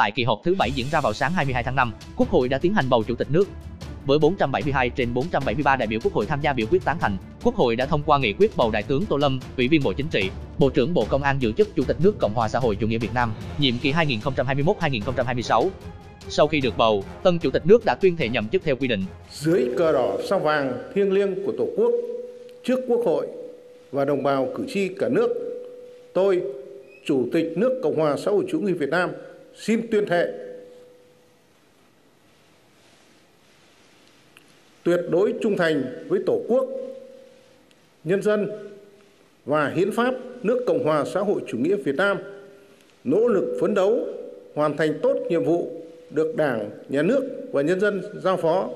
Tại kỳ họp thứ 7 diễn ra vào sáng 22 tháng 5, Quốc hội đã tiến hành bầu Chủ tịch nước. Với 472 trên 473 đại biểu Quốc hội tham gia biểu quyết tán thành, Quốc hội đã thông qua nghị quyết bầu Đại tướng Tô Lâm, Ủy viên Bộ Chính trị, Bộ trưởng Bộ Công an giữ chức Chủ tịch nước Cộng hòa xã hội chủ nghĩa Việt Nam, nhiệm kỳ 2021-2026. Sau khi được bầu, tân Chủ tịch nước đã tuyên thệ nhậm chức theo quy định. Dưới cờ đỏ sao vàng thiêng liêng của Tổ quốc, trước Quốc hội và đồng bào cử tri cả nước, tôi, Chủ tịch nước Cộng hòa xã hội chủ nghĩa Việt Nam, xin tuyên thệ tuyệt đối trung thành với Tổ quốc, nhân dân và hiến pháp nước Cộng hòa xã hội chủ nghĩa Việt Nam, nỗ lực phấn đấu hoàn thành tốt nhiệm vụ được Đảng, Nhà nước và nhân dân giao phó.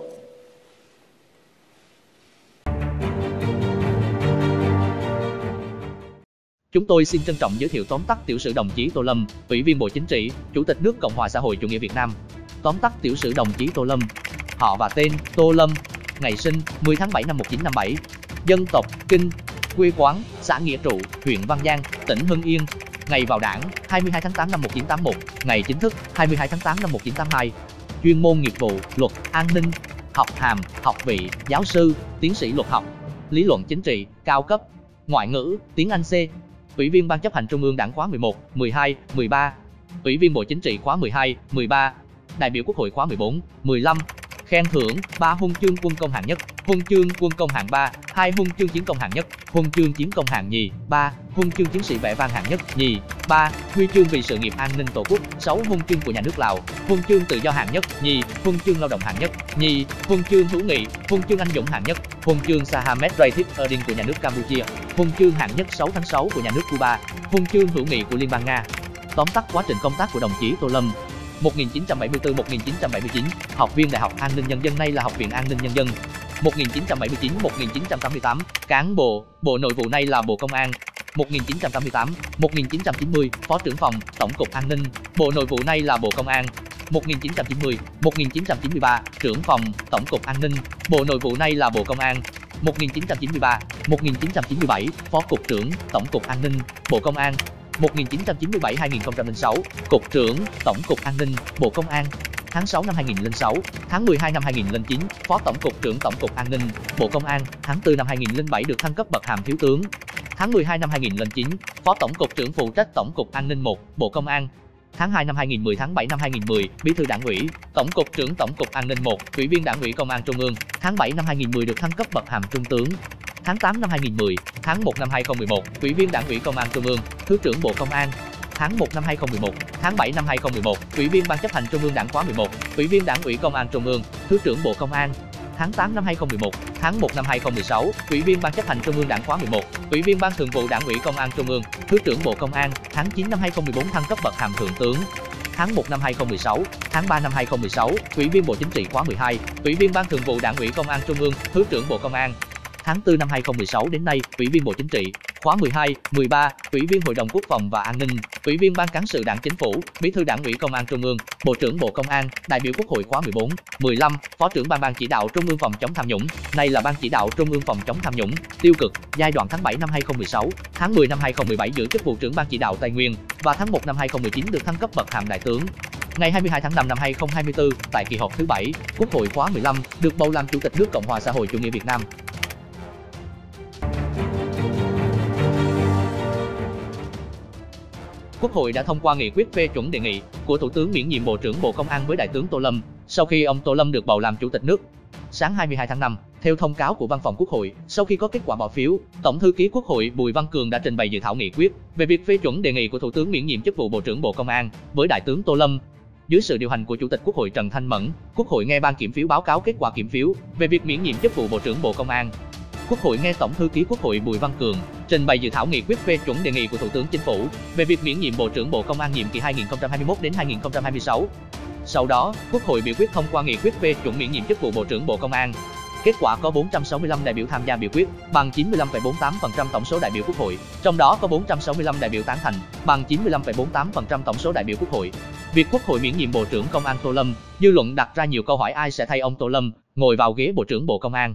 Chúng tôi xin trân trọng giới thiệu tóm tắt tiểu sử đồng chí Tô Lâm, Ủy viên Bộ Chính trị, Chủ tịch nước Cộng hòa xã hội chủ nghĩa Việt Nam. Tóm tắt tiểu sử đồng chí Tô Lâm. Họ và tên: Tô Lâm, ngày sinh 10 tháng 7 năm 1957, dân tộc Kinh, quê quán xã Nghĩa Trụ, huyện Văn Giang, tỉnh Hưng Yên. Ngày vào Đảng 22 tháng 8 năm 1981, ngày chính thức 22 tháng 8 năm 1982. Chuyên môn nghiệp vụ luật, an ninh, học hàm, học vị, giáo sư, tiến sĩ luật học, lý luận chính trị, cao cấp, ngoại ngữ, tiếng Anh C, Ủy viên Ban chấp hành Trung ương Đảng khóa 11, 12, 13, Ủy viên Bộ Chính trị khóa 12, 13, đại biểu Quốc hội khóa 14, 15, khen thưởng 3 huân chương quân công hạng nhất, huân chương quân công hạng 3, 2 huân chương chiến công hạng nhất, huân chương chiến công hạng nhì, 3 huân chương chiến sĩ vẻ vang hạng nhất, nhì, 3 huy chương vì sự nghiệp an ninh tổ quốc, 6 huân chương của nhà nước Lào, huân chương tự do hạng nhất, nhì, huân chương lao động hạng nhất, nhì, huân chương hữu nghị, huân chương anh dũng hạng nhất, huân chương Sahamet Raithip Erdin của nhà nước Campuchia, huân chương hạng nhất 6 tháng 6 của nhà nước Cuba, huân chương hữu nghị của Liên bang Nga. Tóm tắt quá trình công tác của đồng chí Tô Lâm, 1974-1979, học viên Đại học An ninh Nhân dân nay là Học viện An ninh Nhân dân. 1979-1988, cán bộ, Bộ Nội vụ nay là Bộ Công an. 1988-1990, Phó trưởng phòng, Tổng cục An ninh, Bộ Nội vụ nay là Bộ Công an. 1990-1993, trưởng phòng, Tổng cục An ninh, Bộ Nội vụ nay là Bộ Công an. 1993-1997, Phó cục trưởng, Tổng cục An ninh, Bộ Công an. 1997-2006, Cục trưởng, Tổng cục An ninh, Bộ Công an. Tháng 6 năm 2006, tháng 12 năm 2009, Phó Tổng cục trưởng Tổng cục An ninh, Bộ Công an. Tháng 4 năm 2007 được thăng cấp bậc hàm thiếu tướng. Tháng 12 năm 2009, Phó Tổng cục trưởng phụ trách Tổng cục An ninh 1, Bộ Công an. Tháng 2 năm 2010 tháng 7 năm 2010, Bí thư Đảng ủy, Tổng cục trưởng Tổng cục An ninh 1, Ủy viên Đảng ủy Công an Trung ương. Tháng 7 năm 2010 được thăng cấp bậc hàm trung tướng. Tháng 8 năm 2010, tháng 1 năm 2011, Ủy viên Đảng ủy Công an Trung ương, Thứ trưởng Bộ Công an. Tháng 1 năm 2011, tháng 7 năm 2011, Ủy viên Ban chấp hành Trung ương Đảng khóa 11, Ủy viên Đảng ủy Công an Trung ương, Thứ trưởng Bộ Công an. Tháng 8 năm 2011, tháng 1 năm 2016, Ủy viên Ban chấp hành Trung ương Đảng khóa 11, Ủy viên Ban Thường vụ Đảng ủy Công an Trung ương, Thứ trưởng Bộ Công an. Tháng 9 năm 2014 thăng cấp bậc hàm thượng tướng. Tháng 1 năm 2016, tháng 3 năm 2016, Ủy viên Bộ Chính trị khóa 12, Ủy viên Ban Thường vụ Đảng ủy Công an Trung ương, Thứ trưởng Bộ Công an. Tháng 4 năm 2016 đến nay, Ủy viên Bộ Chính trị, khóa 12, 13, Ủy viên Hội đồng Quốc phòng và An ninh, Ủy viên Ban cán sự Đảng Chính phủ, Bí thư Đảng ủy Công an Trung ương, Bộ trưởng Bộ Công an, đại biểu Quốc hội khóa 14, 15, Phó trưởng Ban Ban chỉ đạo Trung ương phòng chống tham nhũng, nay là Ban chỉ đạo Trung ương phòng chống tham nhũng, tiêu cực, giai đoạn tháng 7 năm 2016, tháng 10 năm 2017 giữ chức vụ trưởng Ban chỉ đạo tài Nguyên và tháng 1 năm 2019 được thăng cấp bậc hàm đại tướng. Ngày 22 tháng 5 năm 2024, tại kỳ họp thứ 7, Quốc hội khóa 15, được bầu làm Chủ tịch nước Cộng hòa xã hội chủ nghĩa Việt Nam. Quốc hội đã thông qua nghị quyết phê chuẩn đề nghị của Thủ tướng miễn nhiệm Bộ trưởng Bộ Công an với Đại tướng Tô Lâm sau khi ông Tô Lâm được bầu làm Chủ tịch nước. Sáng 22 tháng 5, theo thông cáo của Văn phòng Quốc hội, sau khi có kết quả bỏ phiếu, Tổng thư ký Quốc hội Bùi Văn Cường đã trình bày dự thảo nghị quyết về việc phê chuẩn đề nghị của Thủ tướng miễn nhiệm chức vụ Bộ trưởng Bộ Công an với Đại tướng Tô Lâm. Dưới sự điều hành của Chủ tịch Quốc hội Trần Thanh Mẫn, Quốc hội nghe ban kiểm phiếu báo cáo kết quả kiểm phiếu về việc miễn nhiệm chức vụ Bộ trưởng Bộ Công an. Quốc hội nghe Tổng thư ký Quốc hội Bùi Văn Cường trình bày dự thảo nghị quyết phê chuẩn đề nghị của Thủ tướng Chính phủ về việc miễn nhiệm Bộ trưởng Bộ Công an nhiệm kỳ 2021 đến 2026. Sau đó, Quốc hội biểu quyết thông qua nghị quyết phê chuẩn miễn nhiệm chức vụ Bộ trưởng Bộ Công an. Kết quả có 465 đại biểu tham gia biểu quyết, bằng 95,48% tổng số đại biểu Quốc hội, trong đó có 465 đại biểu tán thành, bằng 95,48% tổng số đại biểu Quốc hội. Việc Quốc hội miễn nhiệm Bộ trưởng Công an Tô Lâm, dư luận đặt ra nhiều câu hỏi ai sẽ thay ông Tô Lâm ngồi vào ghế Bộ trưởng Bộ Công an.